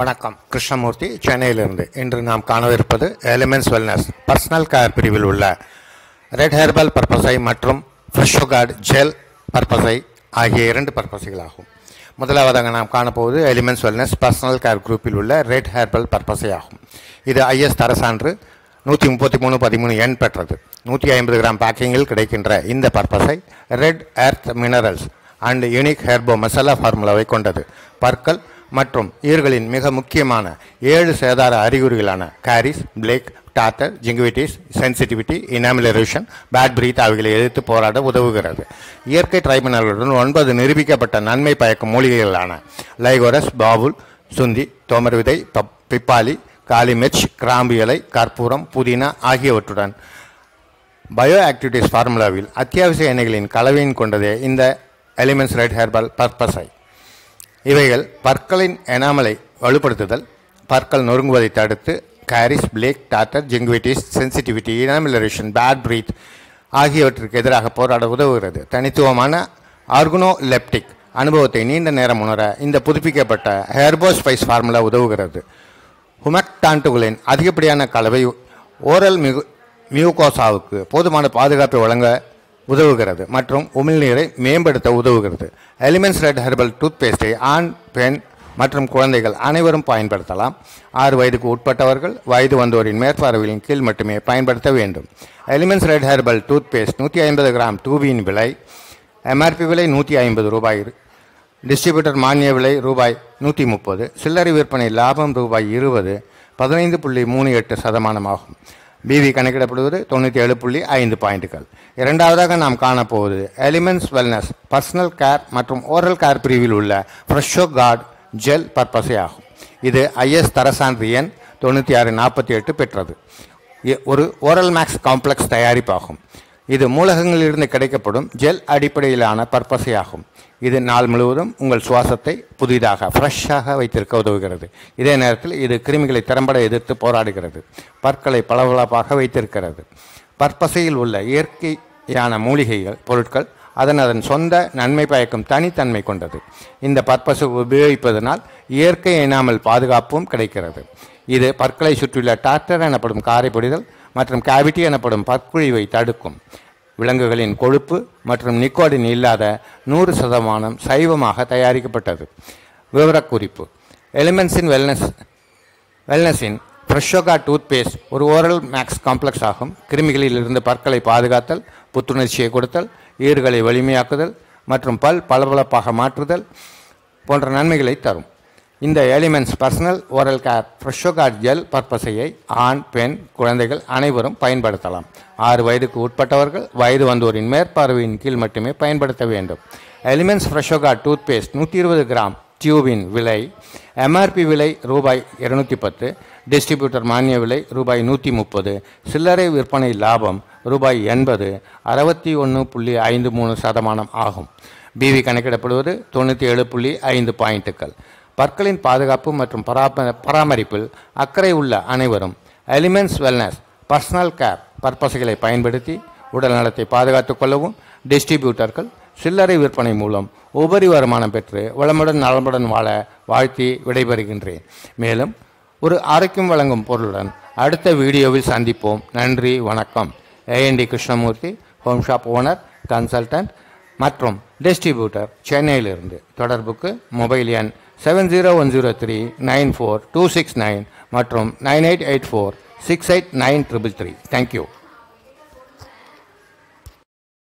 வணக்கம். கிருஷ்ணமூர்த்தி சென்னையிலிருந்து. இன்று நாம் காணவிருப்பது எலிமெண்ட்ஸ் வெல்னஸ் பர்சனல் கேர் பிரிவில் உள்ள ரெட் ஹெர்பல் பர்பஸை மற்றும் ஃப்ரெஷோகார்டு ஜெல் பர்பஸை ஆகிய இரண்டு பர்பஸைகளாகும் முதலாவதாக நாம் காணப்போவது எலிமெண்ட்ஸ் வெல்னஸ் பர்சனல் கேர் குரூப்பில் உள்ள ரெட் ஹெர்பல் பர்பஸை ஆகும். இது ஐஎஸ் தரசான்று நூற்றி முப்பத்தி மூணு பதிமூணு எண் பெற்றது. நூற்றி ஐம்பது கிராம் பேக்கிங்கில் கிடைக்கின்ற இந்த பர்பஸை red earth minerals and unique herbo masala ஃபார்முலாவை கொண்டது. பற்கள் மற்றும் ஈர்களின் மிக முக்கியமான ஏழு சேதார அறிகுறிகளான caries plaque tartar gingivitis sensitivity enamel erosion bad breath ஆகியவை எதிர்த்து போராட உதவுகிறது. இயற்கை ட்ரைபனல்களுடன் ஒன்பது நிரூபிக்கப்பட்ட நன்மை பயக்கும் மூலிகைகளான லைகோரஸ் பாபுல் சுந்தி தோமர் விதை பப் பிப்பாலி காலிமெச் கிராம்பு இலை கற்பூரம் புதினா ஆகியவற்றுடன் பயோ ஆக்டிவிட்டிஸ் ஃபார்முலாவில் அத்தியாவசிய எண்ணெய்களின் கலவையின் கொண்டதே இந்த எலிமெண்ட்ஸ் ரெட் ஹெர்பல் பர்பஸை இவைகள் பற்களின் எனாமலை வலுப்படுத்துதல் பற்கள் நொறுங்குவதை தடுத்து caries plaque tartar gingivitis sensitivity enamel erosion bad breath ஆகியவற்றிற்கு எதிராக போராட உதவுகிறது. தனித்துவமான ஆர்குனோலெப்டிக் அனுபவத்தை நீண்ட நேரம் உணர இந்த புதுப்பிக்கப்பட்ட ஹேர்போ ஸ்பைஸ் ஃபார்முலா உதவுகிறது. ஹுமக்டான்ட்டுகளின் அதிகப்படியான கலவை ஓரல் மிகு மியூகோசாவுக்கு போதுமான பாதுகாப்பை வழங்க உதவுகிறது மற்றும் உமிழ்நீரை மேம்படுத்த உதவுகிறது. எலிமெண்ட்ஸ் ரெட் ஹெர்பல் டூத் பேஸ்டை ஆண் பெண் மற்றும் குழந்தைகள் அனைவரும் பயன்படுத்தலாம். ஆறு வயதுக்கு உட்பட்டவர்கள் வயது வந்தோரின் மேற்பார்வையின் கீழ் மட்டுமே பயன்படுத்த வேண்டும். Elements red herbal toothpaste நூற்றி ஐம்பது கிராம் டூவியின் விலை எம்ஆர்பி விலை நூற்றி ஐம்பது ரூபாய் டிஸ்ட்ரிபியூட்டர் மானிய விலை ரூபாய் நூற்றி முப்பது சில்லறை விற்பனை லாபம் ரூபாய் இருபது பதினைந்து புள்ளி மூணு எட்டு சதமானமாகும். பிவி கணக்கிடப்படுவது தொண்ணூற்றி ஏழு புள்ளி ஐந்து பாயிண்ட்டுகள் இரண்டாவதாக நாம் காணப்போவது எலிமெண்ட்ஸ் வெல்னஸ் பர்சனல் கேர் மற்றும் ஓரல் கேர் பிரிவில் உள்ள ஃப்ரெஷோ கார்டு ஜெல் பர்பஸே ஆகும். இது ஐஎஸ் தரசான்று எண் தொண்ணூற்றி ஆறு நாற்பத்தி எட்டு பெற்றது. ஒரு ஓரல் மேக்ஸ் காம்ப்ளெக்ஸ் தயாரிப்பாகும். இது மூலகங்களிலிருந்து கிடைக்கப்படும் ஜெல் அடிப்படையிலான பர்பஸே ஆகும் இது நாள் முழுவதும் உங்கள் சுவாசத்தை புதிதாக ஃப்ரெஷ்ஷாக வைத்திருக்க உதவுகிறது. இதே நேரத்தில் இது கிருமிகளை திறம்பட எதிர்த்து போராடுகிறது. பற்களை பளபளப்பாக வைத்திருக்கிறது. பற்பசையில் உள்ள இயற்கையான மூலிகைகள் பொருட்கள் அதன் அதன் சொந்த நன்மை பயக்கும் தனித்தன்மை கொண்டது. இந்த பற்பசை உபயோகிப்பதனால் இயற்கை இனாமல் பாதுகாப்பும் கிடைக்கிறது. இது பற்களை சுற்றியுள்ள டாக்டர் எனப்படும் காரைப்பொடிதல் மற்றும் கேவிட்டி எனப்படும் பற்குழிவை தடுக்கும். விலங்குகளின் கொழுப்பு மற்றும் நிக்கோடின் இல்லாத நூறு சதமானம் சைவமாக தயாரிக்கப்பட்டது. விவரக்குறிப்பு. எலிமெண்ட்ஸின் வெல்னஸ் வெல்னஸின் ஃப்ரெஷோகா டூத் பேஸ்ட் ஒரு ஓரல் மேக்ஸ் காம்ப்ளெக்ஸ் ஆகும். கிருமிகளில் இருந்து பற்களை பாதுகாத்தல் புத்துணர்ச்சியை கொடுத்தல் ஈறுகளை வலிமையாக்குதல் மற்றும் பல் பளபளப்பாக மாற்றுதல் போன்ற நன்மைகளை தரும். இந்த elements personal oral care Freshogard gel பர்பஸையை ஆண் பெண் குழந்தைகள் அனைவரும் பயன்படுத்தலாம். ஆறு வயதுக்கு உட்பட்டவர்கள் வயது வந்தோரின் மேற்பார்வையின் கீழ் மட்டுமே பயன்படுத்த வேண்டும். எலிமெண்ட்ஸ் ஃப்ரெஷோகார்ட் டூத் பேஸ்ட் நூற்றி இருபது கிராம் டியூபின் விலை எம்ஆர்பி விலை ரூபாய் இருநூத்தி பத்து டிஸ்ட்ரிபியூட்டர் மானிய விலை ரூபாய் நூற்றி முப்பது சில்லறை விற்பனை லாபம் ரூபாய் எண்பது அறுபத்தி ஒன்று புள்ளி ஐந்து மூணு சதமானம் ஆகும். பிவி கணக்கிடப்படுவது தொண்ணூற்றி ஏழு புள்ளி ஐந்து பாயிண்ட்டுகள். பற்களின் பாதுகாப்பு மற்றும் பராம பராமரிப்பில் அக்கறை உள்ள அனைவரும் எலிமெண்ட்ஸ் வெல்னஸ் பர்சனல் கேர் பர்பஸ்களை பயன்படுத்தி உடல் நலத்தை பாதுகாத்துக் கொள்ளவும் டிஸ்ட்ரிபியூட்டர்கள் சில்லறை விற்பனை மூலம் உபரி வருமானம் பெற்று வளமுடன் நலமுடன் வாழ வாழ்த்தி விடைபெறுகின்றேன். மேலும் ஒரு ஆரோக்கியம் வழங்கும் பொருளுடன் அடுத்த வீடியோவில் சந்திப்போம். நன்றி வணக்கம். A N D Krishnamurthy home shop owner consultant மற்றும் டிஸ்ட்ரிபியூட்டர் சென்னையிலிருந்து. தொடர்புக்கு மொபைல் எண் seven zero one zero three nine four two six nine மற்றும் nine eight eight four six eight nine triple three thank you